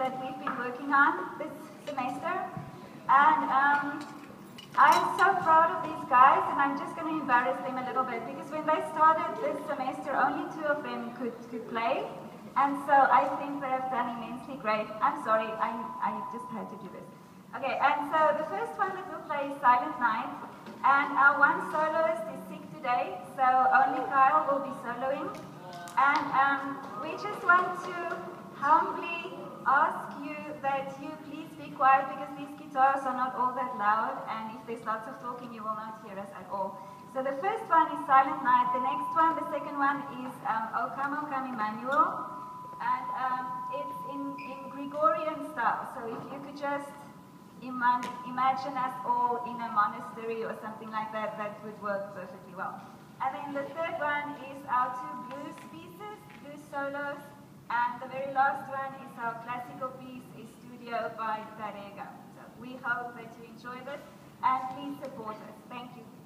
that we've been working on this semester. And um, I'm so proud of these guys, and I'm just going to embarrass them a little bit because when they started this semester, only two of them could, could play. And so I think they have done immensely great. I'm sorry, I, I just had to do this. Okay, and so the first one that we'll play is Silent Night. And our one soloist is sick today, so only Kyle will be soloing. And um, we just want to humbly ask you that you please be quiet because these guitars are not all that loud, and if there's lots of talking, you will not hear us at all. So the first one is Silent Night. The next one, the second one is um, O Come, O Come Emmanuel. And um, it's in, in Gregorian style. So if you could just ima imagine us all in a monastery or something like that, that would work perfectly well. And then the third one is our two blues pieces, blues solos. And the very last one is our classical piece, Studio by Tárrega. So we hope that you enjoy this and please support us. Thank you.